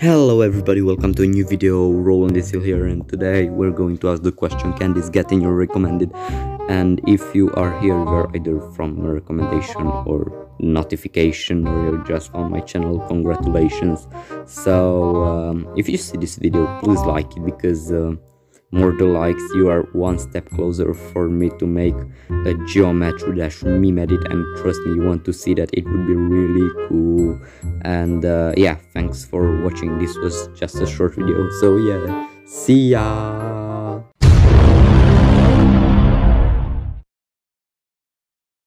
Hello everybody, welcome to a new video, Roland is still here and today we're going to ask the question can this get in your recommended? And if you are here you're either from a recommendation or notification or you're just on my channel, congratulations. So um, if you see this video please like it because uh, more the likes. You are one step closer for me to make a geometry dash meme edit and trust me you want to see that. It would be really cool and uh, yeah thanks for watching. This was just a short video. So yeah see ya